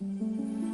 hmm